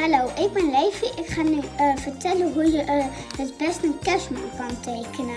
Hallo, ik ben Levi. Ik ga nu eh, vertellen hoe je eh, het beste een kerstman kan tekenen.